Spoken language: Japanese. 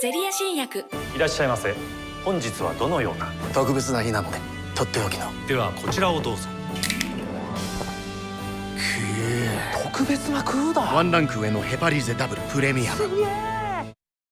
ゼリア新薬。いらっしゃいませ。本日はどのような？特別な日なのでとっておきの。ではこちらをどうぞ。特別な空だ。ワンランク上のヘパリーゼダブルプレミアム。